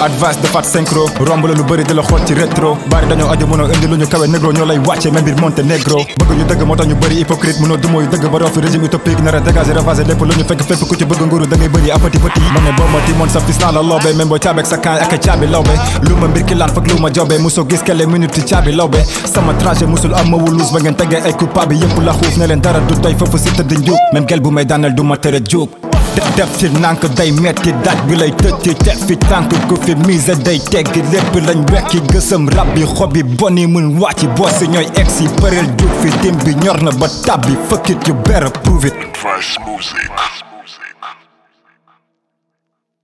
advice de fat synchro romb la lu bëri di la xool ci rétro bari dañoo aju mënoo indi lu ñu kawe négro ñoo lay wàcce même biir monte négro bëgg ñu dëgg moo tax ñu bëri hypocrite mënoo du mooy dëgg ba roo fi régime utopique nar a dégager ravager lépp lu ñu fekk fépp ku ci bëgg nguuru da ngay bëri apati pati ma ne boo ma timoon sa fis naa la loobe même boo caabeek sa kaay ak a caabi lawbe lu ma mbir ki laan fak lu ma jobe musoo gis kele minute ci caabi lawbe sama trajet musul am ma wulus ba ngeen tegee ay coupable yëpp la xuuf ne leen dara du tey foofu si tëdd njuub même gel bu may daaneel du ma tere juub def def ci nànk day metti daj bi lay tëj ci teg fi tànk ku fi mise day tegg lépp lañ wekki gësëm rab bi xob yi bon yi mun wàcc boo si ñooy egg si përeel jug fi dim bi ñor na ba tàbbi fëkkit yu bera prove it Vice Music.